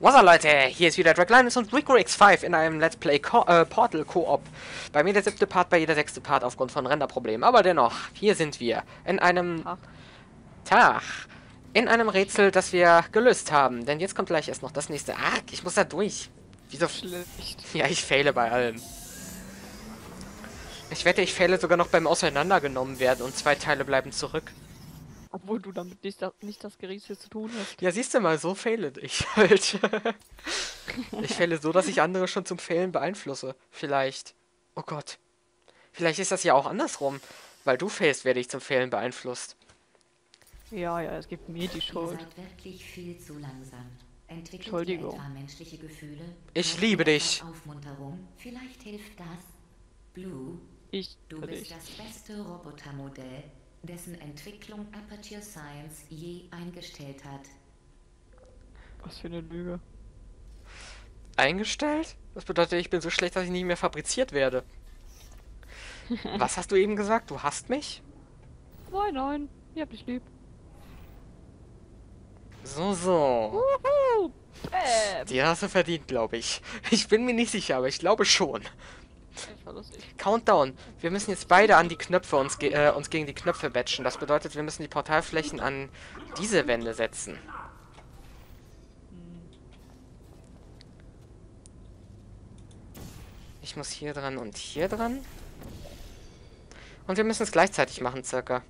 Was up, Leute, hier ist wieder Draglinus und Rico X5 in einem Let's Play Co äh, Portal Co-op. Bei mir der siebte Part, bei jeder sechste Part aufgrund von Renderproblemen. Aber dennoch, hier sind wir. In einem Tag. Tag. In einem Rätsel, das wir gelöst haben. Denn jetzt kommt gleich erst noch das nächste. Ah, ich muss da durch. Wieso? Schlecht. Ja, ich fehle bei allem. Ich wette, ich fehle sogar noch beim Auseinandergenommen werden und zwei Teile bleiben zurück. Obwohl du damit nicht, das- nicht das Geringste zu tun hast. Ja, siehst du mal, so fehle ich halt. ich fehle so, dass ich andere schon zum Fehlen beeinflusse. Vielleicht. Oh Gott. Vielleicht ist das ja auch andersrum. Weil du fehlst, werde ich zum Fehlen beeinflusst. Ja, ja, es gibt mir die Ihr Schuld. seid wirklich viel zu langsam. Entwickelt Entschuldigung. Gefühle? Ich liebe dich. Aufmunterung? Vielleicht hilft das. Blue, Ich du bist dich. das beste Robotermodell, dessen Entwicklung Aperture Science je eingestellt hat. Was für eine Lüge. Eingestellt? Das bedeutet, ich bin so schlecht, dass ich nicht mehr fabriziert werde. Was hast du eben gesagt? Du hasst mich? Nein, nein, ich hab dich lieb. So, so. Die hast du verdient, glaube ich. Ich bin mir nicht sicher, aber ich glaube schon. Countdown. Wir müssen jetzt beide an die Knöpfe uns, ge äh, uns gegen die Knöpfe batchen. Das bedeutet, wir müssen die Portalflächen an diese Wände setzen. Ich muss hier dran und hier dran. Und wir müssen es gleichzeitig machen, circa.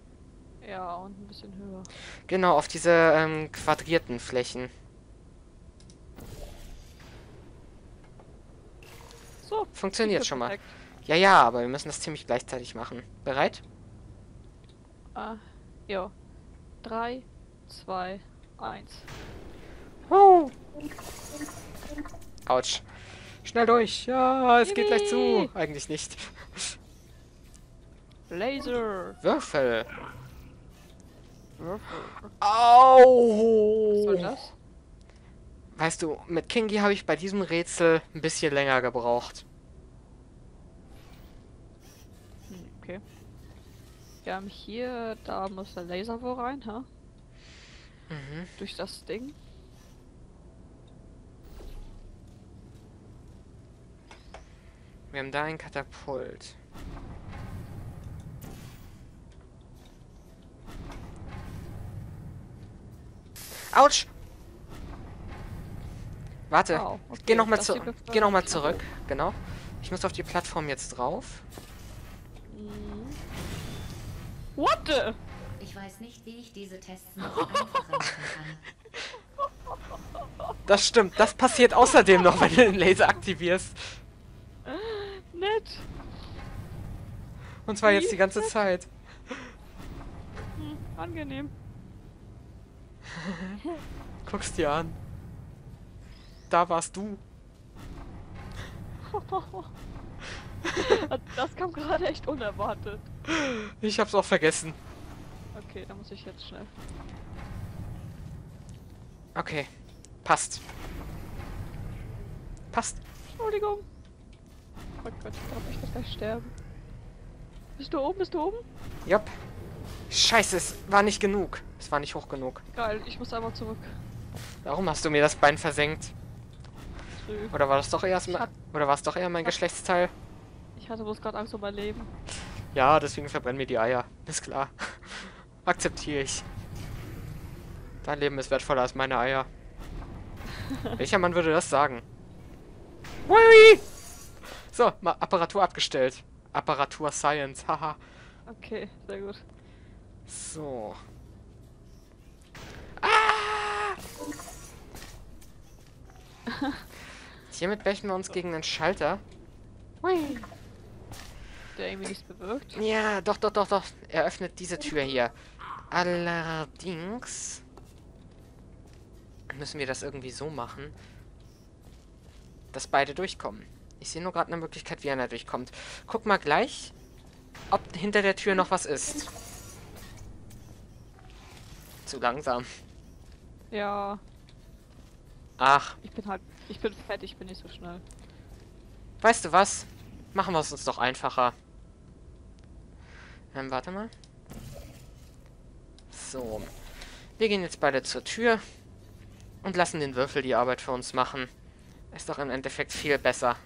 Ja, und ein bisschen höher. Genau, auf diese ähm, quadrierten Flächen. So. Funktioniert schon mal. Ja, ja, aber wir müssen das ziemlich gleichzeitig machen. Bereit? Ah, ja. Drei, zwei, eins. Oh. Autsch. Schnell durch. Ja, es geht gleich zu. Yippie. Eigentlich nicht. Laser! Würfel. Würfel. Au. Was soll das? Weißt du, mit Kingi habe ich bei diesem Rätsel ein bisschen länger gebraucht. Okay. Wir haben hier, da muss der Laser wohl rein, ha? Mhm. Durch das Ding. Wir haben da ein Katapult. Autsch! Warte, Au, okay, geh nochmal zu geh noch mal zurück. Genau. Ich muss auf die Plattform jetzt drauf. Mhm. What the? Ich weiß nicht, wie ich diese Tests noch einfacher kann. Das stimmt, das passiert außerdem noch, wenn du den Laser aktivierst. Nett. Und zwar jetzt die ganze Zeit. Hm, angenehm. Guck's dir an. Da warst du. das kam gerade echt unerwartet. Ich hab's auch vergessen. Okay, da muss ich jetzt schnell. Okay. Passt. Passt. Entschuldigung. Oh Gott, ich glaube, ich werde gleich sterben. Bist du oben? Bist du oben? Jupp. Scheiße, es war nicht genug. Es war nicht hoch genug. Geil, ich muss einmal zurück. Warum hast du mir das Bein versenkt? Früh. Oder war das doch mal, hab- oder war es doch eher mein Geschlechtsteil? Ich hatte bloß gerade Angst um mein Leben. Ja, deswegen verbrennen mir die Eier. Ist klar. Akzeptiere ich. Dein Leben ist wertvoller als meine Eier. Welcher Mann würde das sagen? Hui! So, mal Apparatur abgestellt. Apparatur Science, haha. Okay, sehr gut. So. Ah! Hiermit brechen wir uns gegen den Schalter. Hui. Der irgendwie nichts bewirkt. Ja, doch, doch, doch, doch. Er öffnet diese Tür hier. Allerdings müssen wir das irgendwie so machen, dass beide durchkommen. Ich sehe nur gerade eine Möglichkeit, wie einer durchkommt. Guck mal gleich, ob hinter der Tür noch was ist. Zu langsam. Ja, Ach, ich bin halt. Ich bin fett, ich bin nicht so schnell. weißt du was? Machen wir es uns doch einfacher. Ähm, warte mal. So. Wir gehen jetzt beide zur Tür. Und lassen den Würfel die Arbeit für uns machen. Ist doch im Endeffekt viel besser.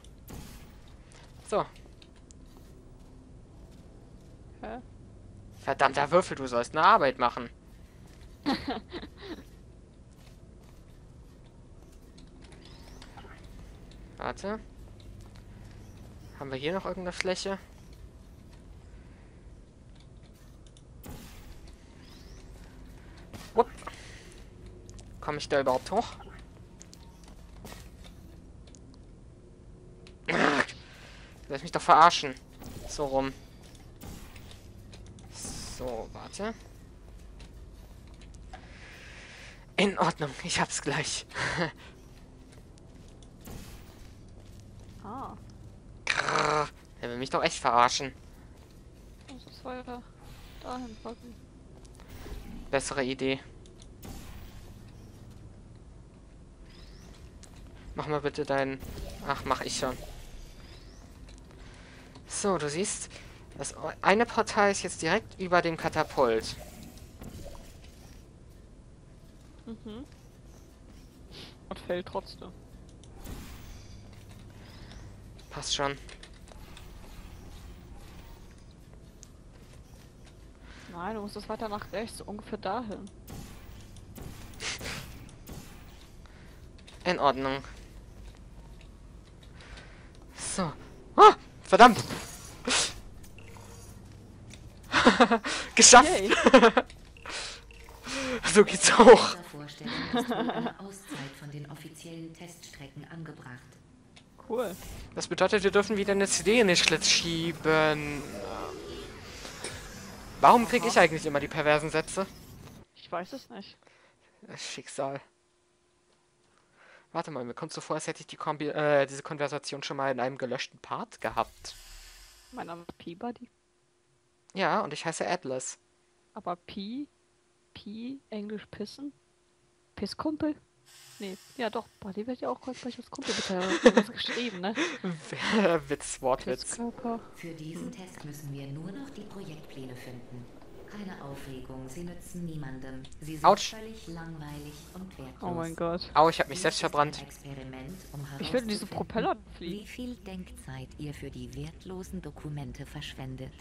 So. Hä? Verdammter Würfel, du sollst eine Arbeit machen. Warte. Haben wir hier noch irgendeine Fläche? Komme ich da überhaupt hoch? Lässt mich doch verarschen. So rum. So, warte. In Ordnung, ich hab's gleich. Ah, Grrr, er will mich doch echt verarschen. muss das weiter dahin packen. Bessere Idee. Mach mal bitte deinen... Ach, mach ich schon. So, du siehst, das eine Portal ist jetzt direkt über dem Katapult. Mhm. Und fällt trotzdem. Passt schon. Nein, du musst es weiter nach rechts, so ungefähr dahin. In Ordnung. So. Ah, verdammt! Geschafft! So geht's angebracht. Cool. Das bedeutet, wir dürfen wieder eine CD in den Schlitz schieben. Warum krieg ich eigentlich immer die perversen Sätze? Ich weiß es nicht. Das Schicksal. Warte mal, mir kommt so vor, als hätte ich die Kombi äh, diese Konversation schon mal in einem gelöschten Part gehabt. Mein Name ist Peabody. Ja, und ich heiße Atlas. Aber P, P, Englisch pissen? Pisskumpel? Nee, ja doch, Buddy wird ja auch kurz gleich als Kumpel bitte geschrieben, ne? Witz, Wortwitz. Für diesen Test müssen wir nur noch die Projektpläne finden. Keine Aufregung, sie nützen niemandem. Sie sind Autsch. völlig langweilig und wertlos. Oh mein Gott. Au, ich hab mich selbst verbrannt. Experiment, um Ich will diese Propeller Wie fliegen. viel Denkzeit ihr für die wertlosen Dokumente verschwendet.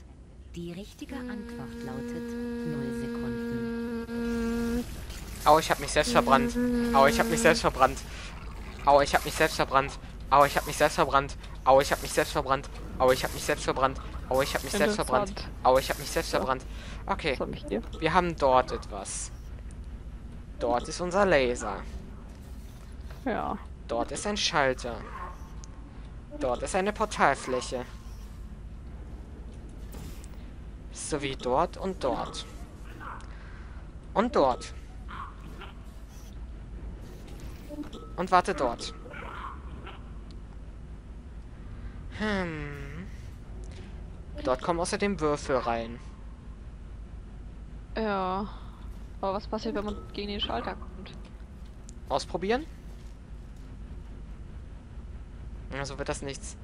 Die richtige Antwort lautet 0 Sekunden. Au, ich hab mich selbst verbrannt. Au, ich hab mich selbst verbrannt. Au, ich hab mich selbst verbrannt. Au, ich hab mich selbst verbrannt. Au, ich hab mich selbst verbrannt. Au, ich hab mich selbst verbrannt. Au, ich hab mich selbst verbrannt. Au, ich hab mich selbst verbrannt. Okay, wir haben dort etwas. Dort ist unser Laser. Ja. Dort ist ein Schalter. Dort ist eine Portalfläche. Sowie dort und dort. Und dort. Und warte dort. Hm. Dort kommen außerdem Würfel rein. Ja. Aber was passiert, wenn man gegen den Schalter kommt? Ausprobieren? Also wird das nichts.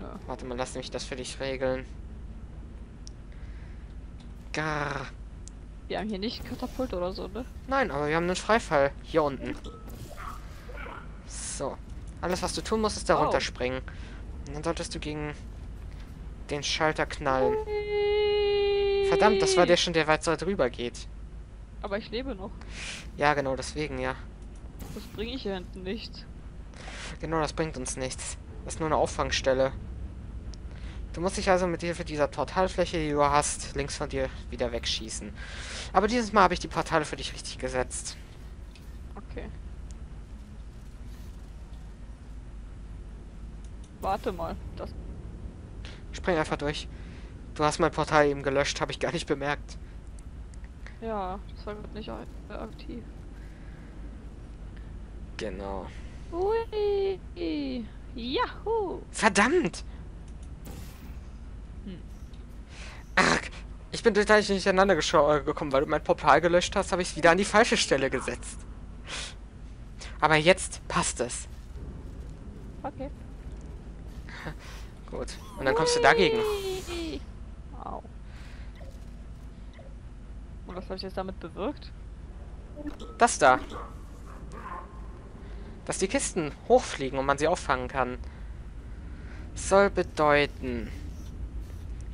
Ja. Warte mal, lass mich das für dich regeln. Gar. Wir haben hier nicht Katapult oder so, ne? Nein, aber wir haben einen Freifall hier unten. So. Alles, was du tun musst, ist da Oh. runterspringen. Und dann solltest du gegen den Schalter knallen. Verdammt, das war der schon, der weit so drüber geht. Aber ich lebe noch. Ja, genau deswegen, ja. Das bringe ich hier hinten nicht. Genau, das bringt uns nichts. Das ist nur eine Auffangstelle. Du musst dich also mit Hilfe dieser Portalfläche, die du hast, links von dir wieder wegschießen. Aber dieses Mal habe ich die Portale für dich richtig gesetzt. Okay. Warte mal. Das. Spring einfach durch. Du hast mein Portal eben gelöscht, habe ich gar nicht bemerkt. Ja, das war grad nicht äh, aktiv. Genau. Ui. Yahoo! Verdammt! Hm. Ach, ich bin total durcheinander äh, gekommen, weil du mein Portal gelöscht hast, habe ich es wieder an die falsche Stelle gesetzt. Aber jetzt passt es. Okay. Gut. Und dann kommst du dagegen. Au. Und was habe ich jetzt damit bewirkt? Das da. Dass die Kisten hochfliegen und man sie auffangen kann. Soll bedeuten...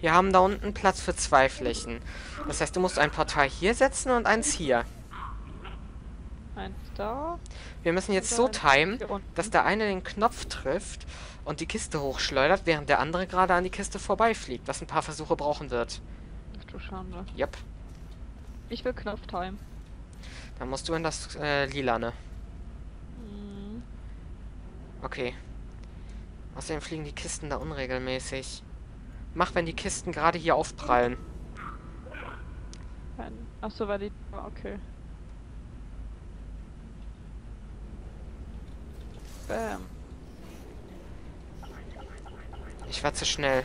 Wir haben da unten Platz für zwei Flächen. Das heißt, du musst ein Portal hier setzen und eins hier. Eins da. Wir müssen jetzt so timen, dass der eine den Knopf trifft und die Kiste hochschleudert, während der andere gerade an die Kiste vorbeifliegt, was ein paar Versuche brauchen wird. Ach du Schande. Yep. Ich will Knopftime. Dann musst du in das äh, Lilane. Hm. Okay. Außerdem fliegen die Kisten da unregelmäßig. Mach, wenn die Kisten gerade hier aufprallen. Achso, weil die. Okay. Bam. Ich war zu schnell.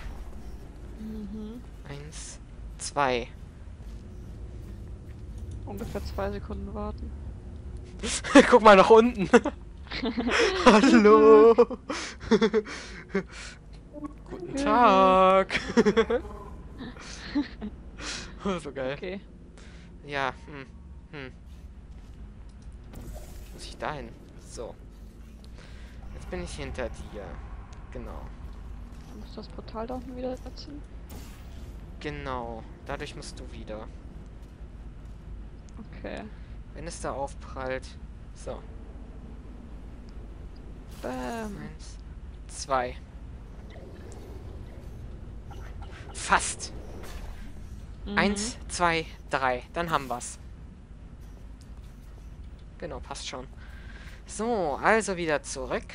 Mhm. Eins, zwei. Ungefähr zwei Sekunden warten. Guck mal nach unten. Hallo. Guten Tag. oh, so geil. Okay. Ja, hm, hm. Muss ich dahin? So. Jetzt bin ich hinter dir. Genau. Dann muss das Portal da unten wieder setzen. Genau. Dadurch musst du wieder. Okay. Wenn es da aufprallt. So. Bam. Eins, zwei. Fast. Mhm. Eins, zwei, drei. Dann haben wir's. Genau, passt schon. So, also wieder zurück.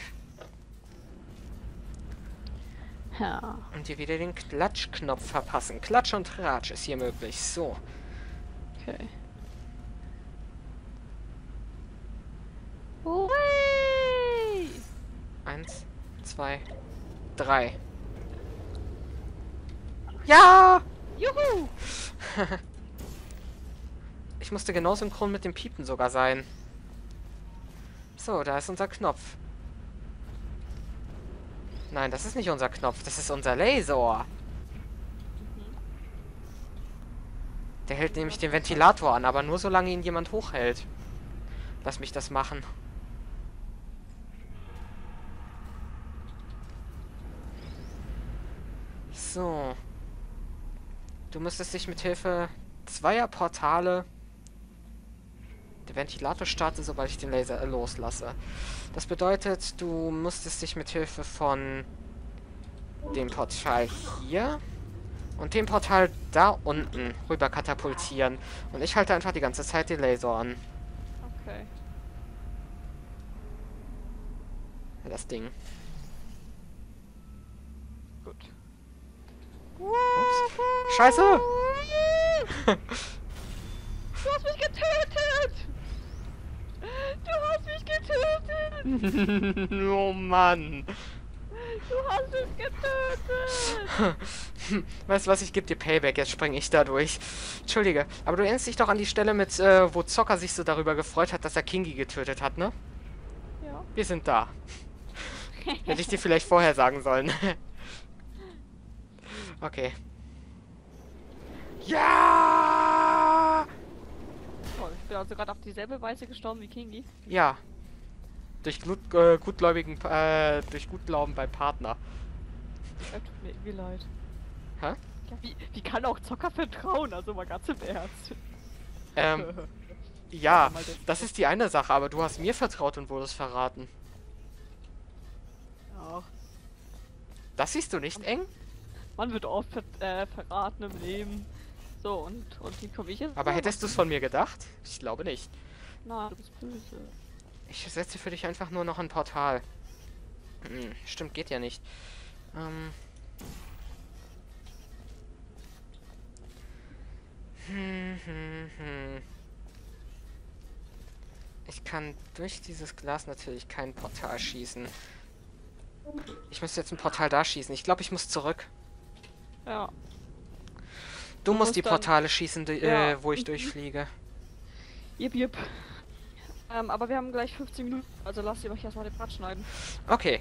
Ja. Und hier wieder den Klatschknopf verpassen. Klatsch und Tratsch ist hier möglich. So. Okay. Hui! Eins, zwei, drei. Ja! Juhu! Ich musste genau synchron mit dem Piepen sogar sein. So, da ist unser Knopf. Nein, das ist nicht unser Knopf, das ist unser Laser. Der hält nämlich den Ventilator an, aber nur solange ihn jemand hochhält. Lass mich das machen. So. Du müsstest dich mit Hilfe zweier Portale der Ventilator startet, sobald ich den Laser loslasse. Das bedeutet, du musstest dich mit Hilfe von dem Portal hier und dem Portal da unten rüber katapultieren. Und ich halte einfach die ganze Zeit den Laser an. Okay. Das Ding. Gut. Scheiße! Du hast mich getötet! Du hast mich getötet! oh Mann. Du hast mich getötet! Weißt du was, ich gebe dir Payback, jetzt springe ich da durch. Entschuldige, aber du erinnerst dich doch an die Stelle mit, äh, wo Zocker sich so darüber gefreut hat, dass er Kingi getötet hat, ne? Ja. Wir sind da. Hätte ich dir vielleicht vorher sagen sollen. okay. Ja! Toll, ich bin also gerade auf dieselbe Weise gestorben wie Kingi. Ja. Durch Glut, äh, gutgläubigen, äh, durch Gutglauben beim Partner. Ja, tut mir irgendwie leid. Hä? Ja, wie, wie kann auch Zocker vertrauen? Also mal ganz im Ernst. Ähm, ja, mal das- das ist die eine Sache, aber du hast mir vertraut und wurdest verraten. Ja. Das siehst du nicht eng? Man wird oft ver äh, verraten im Leben. So, und, und wie komme ich jetzt? Aber hättest du es von mir gedacht? Ich glaube nicht. Nein, du bist böse. Ich setze für dich einfach nur noch ein Portal. Hm, stimmt, geht ja nicht. Ähm. Hm, hm, hm. Ich kann durch dieses Glas natürlich kein Portal schießen. Ich müsste jetzt ein Portal da schießen. Ich glaube, ich muss zurück. Ja. Du, musst musst die Portale schießen, die, Ja. äh, wo ich durchfliege. Jip, jip. Ähm, aber wir haben gleich 15 Minuten, also lasst ihr euch erstmal den Part schneiden. Okay.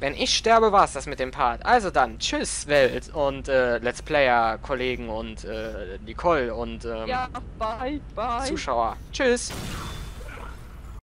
Wenn ich sterbe, war's das mit dem Part. Also dann, tschüss Welt und äh, Let's Player, Kollegen und äh, Nicole und ähm, Ja, bye, bye. Zuschauer. Tschüss.